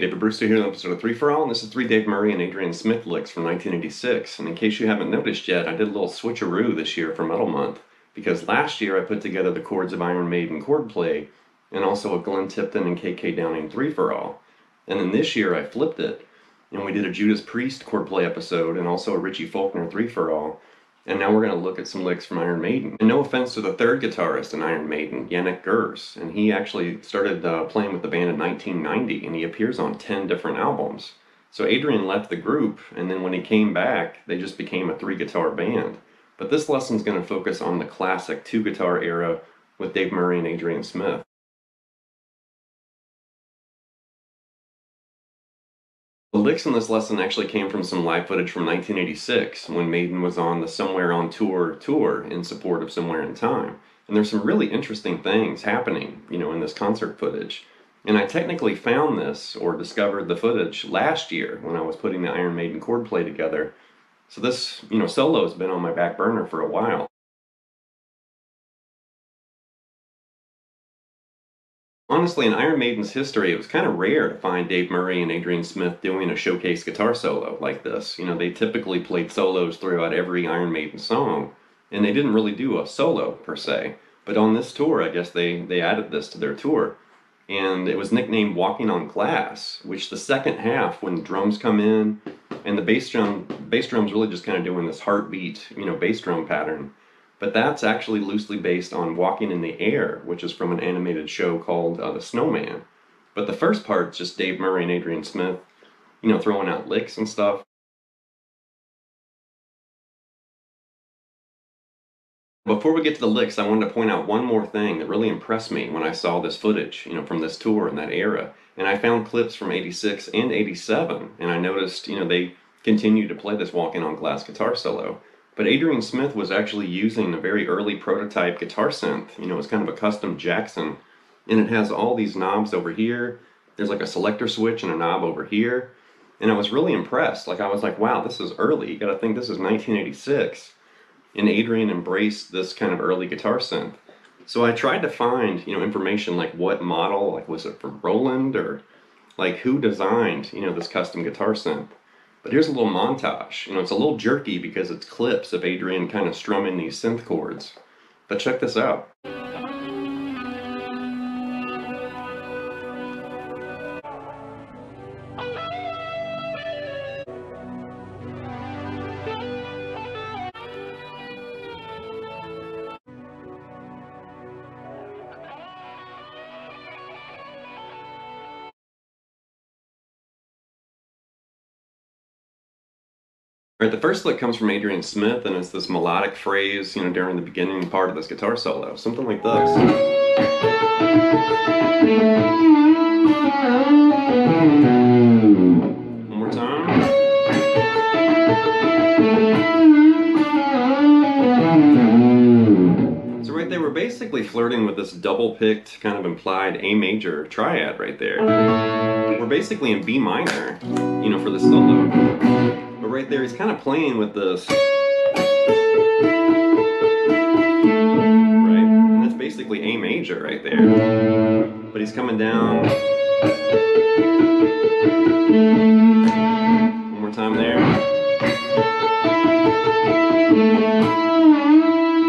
David Brewster here in episode of 3 for All, and this is three Dave Murray and Adrian Smith licks from 1986. And in case you haven't noticed yet, I did a little switcheroo this year for Metal Month, because last year I put together the chords of Iron Maiden chord play, and also a Glenn Tipton and KK Downing 3 for All. And then this year I flipped it, and we did a Judas Priest chord play episode, and also a Richie Faulkner 3 for All. And now we're going to look at some licks from Iron Maiden. And no offense to the third guitarist in Iron Maiden, Janick Gers. And he actually started uh, playing with the band in 1990, and he appears on 10 different albums. So Adrian left the group, and then when he came back, they just became a three guitar band. But this lesson is going to focus on the classic two guitar era with Dave Murray and Adrian Smith. Licks in this lesson actually came from some live footage from 1986 when Maiden was on the Somewhere on Tour tour in support of Somewhere in Time. And there's some really interesting things happening, you know, in this concert footage. And I technically found this or discovered the footage last year when I was putting the Iron Maiden chord play together. So this, you know, solo has been on my back burner for a while. Honestly, in Iron Maiden's history, it was kind of rare to find Dave Murray and Adrian Smith doing a showcase guitar solo like this. You know, they typically played solos throughout every Iron Maiden song, and they didn't really do a solo per se. But on this tour, I guess they, they added this to their tour. And it was nicknamed Walking on Glass, which the second half, when the drums come in, and the bass drum, bass drum's really just kind of doing this heartbeat, you know, bass drum pattern but that's actually loosely based on Walking in the Air, which is from an animated show called uh, The Snowman. But the first part's just Dave Murray and Adrian Smith, you know, throwing out licks and stuff. Before we get to the licks, I wanted to point out one more thing that really impressed me when I saw this footage, you know, from this tour in that era. And I found clips from 86 and 87, and I noticed, you know, they continued to play this Walking on Glass guitar solo. But Adrian Smith was actually using a very early prototype guitar synth. You know, it's kind of a custom Jackson. And it has all these knobs over here. There's like a selector switch and a knob over here. And I was really impressed. Like, I was like, wow, this is early. You gotta think this is 1986. And Adrian embraced this kind of early guitar synth. So I tried to find, you know, information like what model, like was it from Roland or like who designed, you know, this custom guitar synth. But here's a little montage. You know, it's a little jerky because it's clips of Adrian kind of strumming these synth chords. But check this out. Right, the first lick comes from Adrian Smith, and it's this melodic phrase, you know, during the beginning part of this guitar solo, something like this. One more time. So right there, we're basically flirting with this double-picked, kind of implied A major triad right there. We're basically in B minor, you know, for the solo. Right there, he's kind of playing with this. Right? And that's basically A major right there. But he's coming down. One more time there.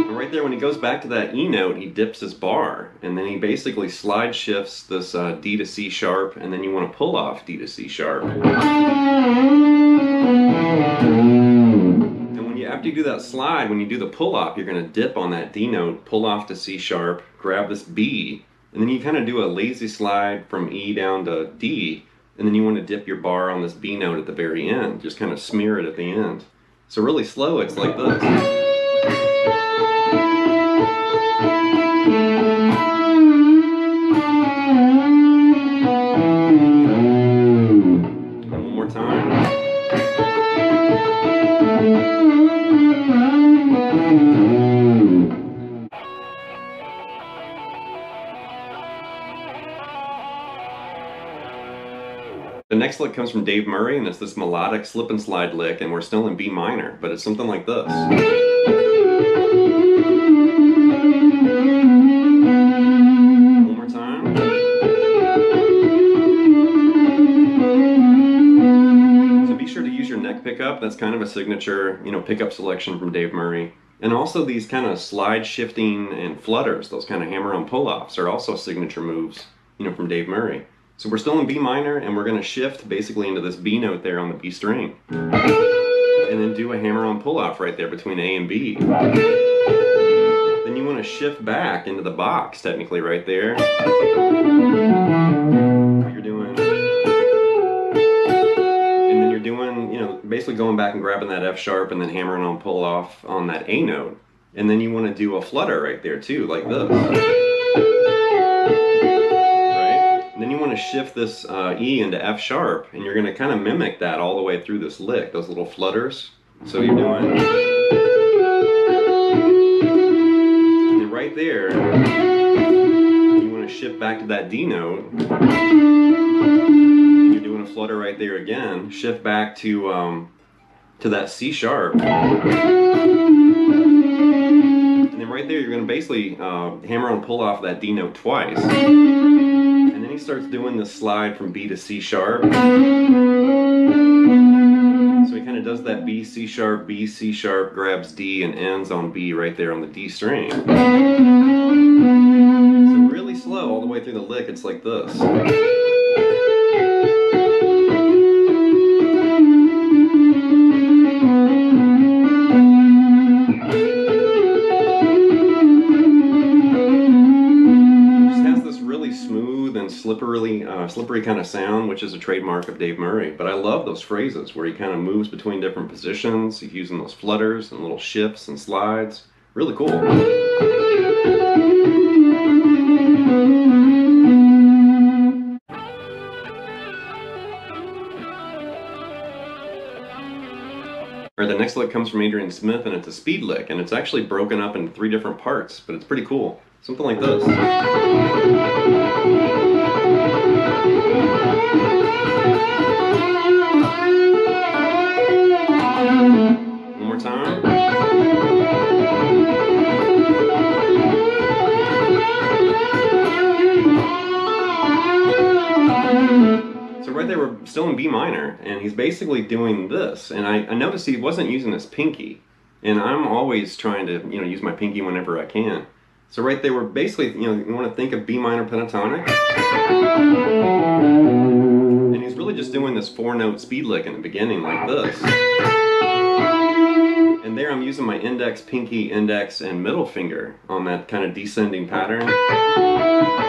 And right there, when he goes back to that E note, he dips his bar. And then he basically slide shifts this uh, D to C sharp, and then you want to pull off D to C sharp. And when you after you do that slide, when you do the pull off, you're going to dip on that D note, pull off to C sharp, grab this B, and then you kind of do a lazy slide from E down to D, and then you want to dip your bar on this B note at the very end, just kind of smear it at the end. So really slow, it's like this. lick comes from Dave Murray, and it's this melodic slip and slide lick, and we're still in B minor, but it's something like this. One more time. So be sure to use your neck pickup. That's kind of a signature, you know, pickup selection from Dave Murray. And also these kind of slide shifting and flutters, those kind of hammer-on pull-offs are also signature moves, you know, from Dave Murray. So we're still in B minor and we're gonna shift basically into this B note there on the B string. And then do a hammer on pull-off right there between A and B. Then you wanna shift back into the box technically right there. You're doing and then you're doing, you know, basically going back and grabbing that F sharp and then hammering on pull off on that A note. And then you want to do a flutter right there too, like this. Shift this uh, E into F sharp, and you're going to kind of mimic that all the way through this lick, those little flutters. So you're doing. And right there, you want to shift back to that D note you're doing a flutter right there again, shift back to um, to that C sharp. And then right there, you're going to basically uh, hammer and pull off that D note twice. He starts doing the slide from B to C sharp. So he kind of does that B, C sharp, B, C sharp, grabs D, and ends on B right there on the D string. So really slow all the way through the lick, it's like this. Slippery, kind of sound, which is a trademark of Dave Murray. But I love those phrases where he kind of moves between different positions. He's using those flutters and little shifts and slides. Really cool. the next lick comes from Adrian Smith and it's a speed lick and it's actually broken up into three different parts, but it's pretty cool. Something like this. So were still in B minor, and he's basically doing this. And I, I noticed he wasn't using his pinky. And I'm always trying to, you know, use my pinky whenever I can. So right there, we're basically, you know, you want to think of B minor pentatonic. And he's really just doing this four note speed lick in the beginning like this. And there I'm using my index, pinky, index, and middle finger on that kind of descending pattern.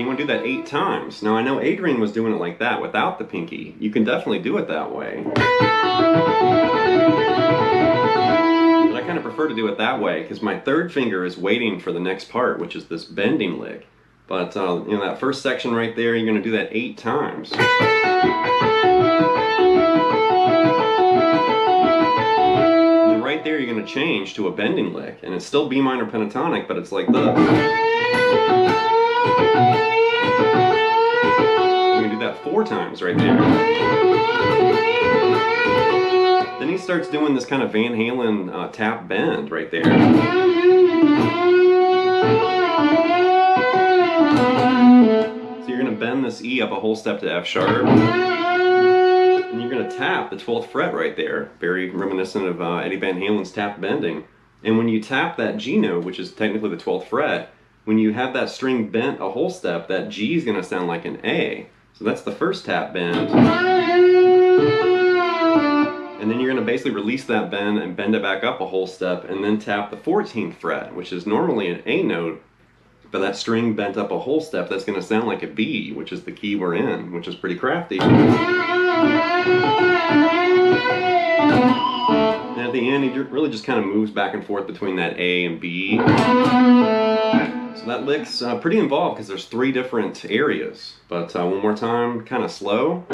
And you want to do that eight times. Now I know Adrian was doing it like that without the pinky. You can definitely do it that way. But I kind of prefer to do it that way because my third finger is waiting for the next part, which is this bending lick. But uh, you know that first section right there, you're going to do that eight times. Right there, you're going to change to a bending lick, and it's still B minor pentatonic, but it's like this. To do that four times right there. Then he starts doing this kind of Van Halen uh, tap bend right there. So you're going to bend this E up a whole step to F sharp. And you're going to tap the 12th fret right there. Very reminiscent of uh, Eddie Van Halen's tap bending. And when you tap that G note, which is technically the 12th fret, when you have that string bent a whole step, that G is going to sound like an A. So that's the first tap bend. And then you're going to basically release that bend and bend it back up a whole step and then tap the 14th fret, which is normally an A note, but that string bent up a whole step, that's going to sound like a B, which is the key we're in, which is pretty crafty. And at the end, he really just kind of moves back and forth between that A and B. So that lick's uh, pretty involved because there's three different areas. But uh, one more time, kind of slow.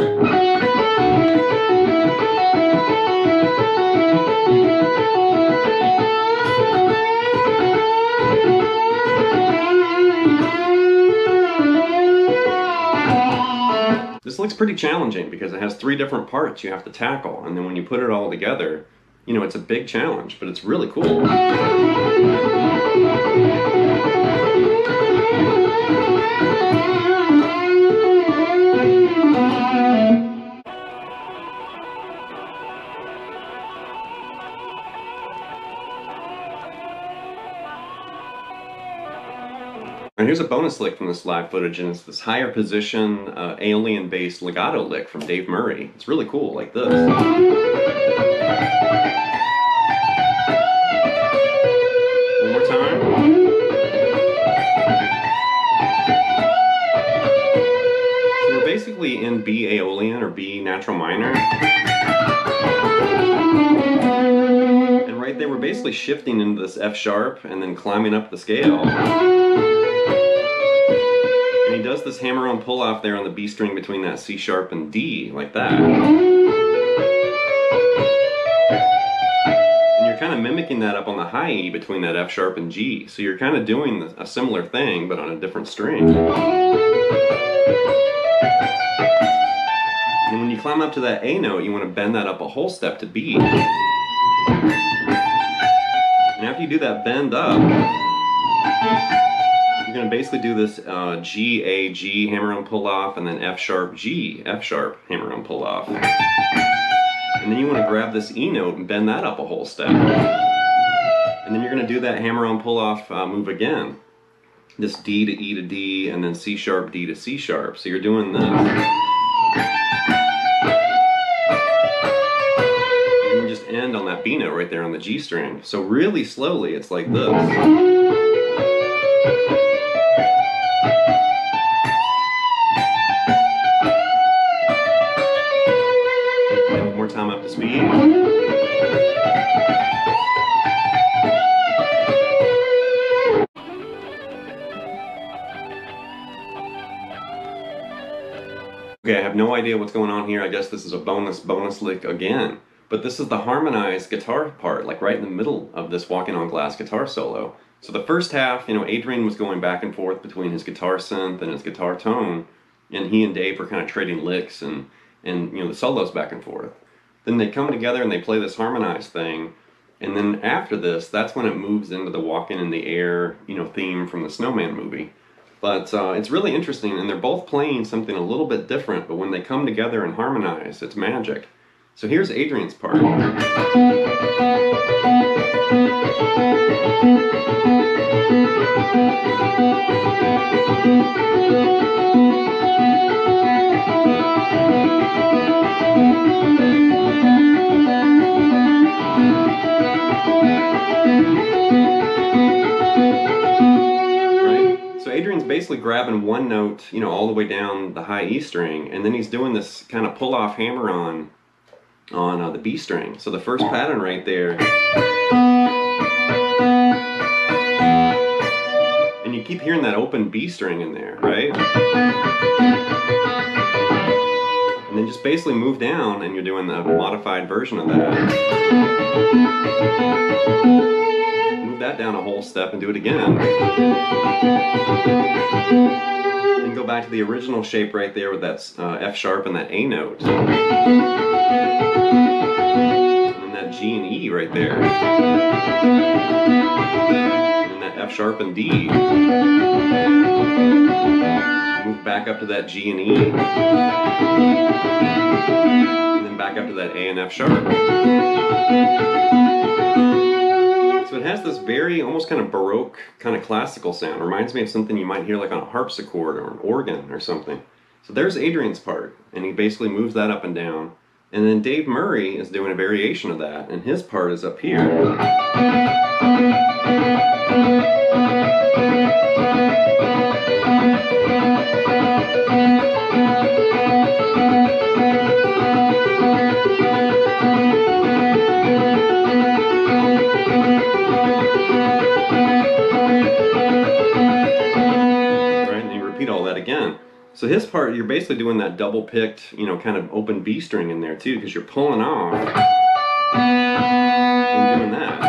This looks pretty challenging because it has three different parts you have to tackle, and then when you put it all together, you know, it's a big challenge, but it's really cool. Now here's a bonus lick from this live footage, and it's this higher position uh, Aeolian-based legato lick from Dave Murray. It's really cool, like this. Basically in B Aeolian or B natural minor. And right there, we're basically shifting into this F sharp and then climbing up the scale. This hammer on pull off there on the B string between that C sharp and D, like that. And you're kind of mimicking that up on the high E between that F sharp and G. So you're kind of doing a similar thing, but on a different string. And when you climb up to that A note, you want to bend that up a whole step to B. And after you do that bend up, going to basically do this uh, G, A, G hammer on pull off, and then F sharp, G, F sharp hammer on pull off. And then you want to grab this E note and bend that up a whole step. And then you're going to do that hammer on pull off uh, move again. This D to E to D, and then C sharp, D to C sharp. So you're doing this. And you just end on that B note right there on the G string. So really slowly, it's like this. Okay, I have no idea what's going on here. I guess this is a bonus bonus lick again. But this is the harmonized guitar part, like right in the middle of this Walking on Glass guitar solo. So the first half, you know, Adrian was going back and forth between his guitar synth and his guitar tone, and he and Dave were kind of trading licks and and you know the solos back and forth. Then they come together and they play this harmonized thing, and then after this, that's when it moves into the Walking in the Air, you know, theme from the Snowman movie. But uh, it's really interesting, and they're both playing something a little bit different, but when they come together and harmonize, it's magic. So here's Adrian's part. Basically grabbing one note, you know, all the way down the high E string, and then he's doing this kind of pull off hammer on on uh, the B string. So the first pattern right there. And you keep hearing that open B string in there, right? And then just basically move down and you're doing the modified version of that. That down a whole step and do it again. Then go back to the original shape right there with that uh, F sharp and that A note. And then that G and E right there. And that F sharp and D. Move back up to that G and E. And then back up to that A and F sharp. So it has this very almost kind of baroque, kind of classical sound. Reminds me of something you might hear like on a harpsichord or an organ or something. So there's Adrian's part, and he basically moves that up and down. And then Dave Murray is doing a variation of that, and his part is up here. You're basically doing that double picked, you know, kind of open B string in there too, because you're pulling off and doing that.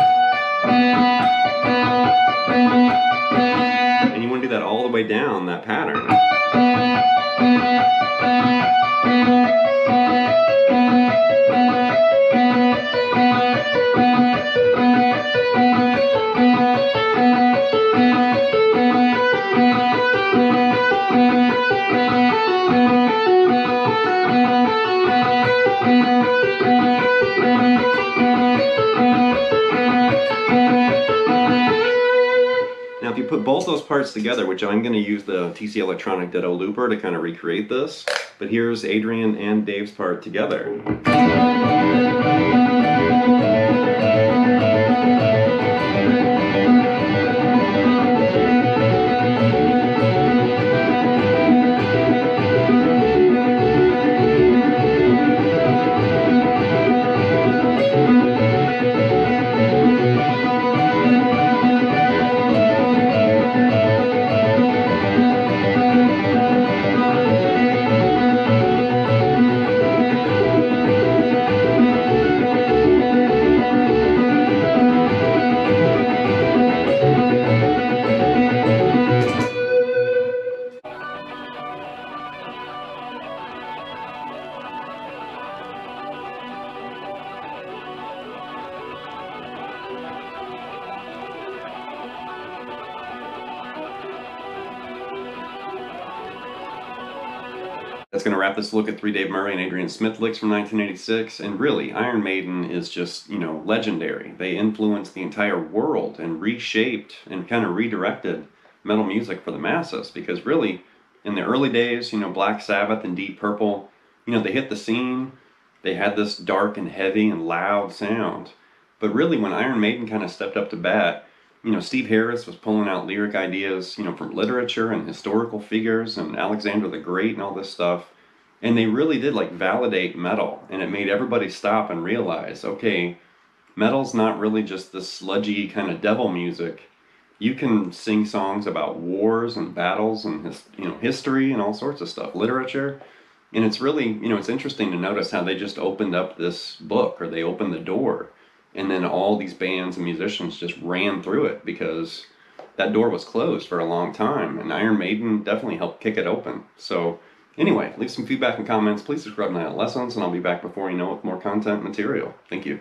And you want to do that all the way down that pattern. Put both those parts together, which I'm going to use the TC Electronic Ditto Looper to kind of recreate this. But here's Adrian and Dave's part together. This look at three Dave Murray and Adrian Smith licks from 1986. And really, Iron Maiden is just, you know, legendary. They influenced the entire world and reshaped and kind of redirected metal music for the masses. Because really, in the early days, you know, Black Sabbath and Deep Purple, you know, they hit the scene. They had this dark and heavy and loud sound. But really, when Iron Maiden kind of stepped up to bat, you know, Steve Harris was pulling out lyric ideas, you know, from literature and historical figures and Alexander the Great and all this stuff. And they really did like validate metal. And it made everybody stop and realize, okay, metal's not really just the sludgy kind of devil music. You can sing songs about wars and battles and his, you know history and all sorts of stuff, literature. And it's really, you know, it's interesting to notice how they just opened up this book or they opened the door and then all these bands and musicians just ran through it because that door was closed for a long time and iron maiden definitely helped kick it open so anyway leave some feedback and comments. Please subscribe to night lessons and i'll be back before you know it with more content material. Thank you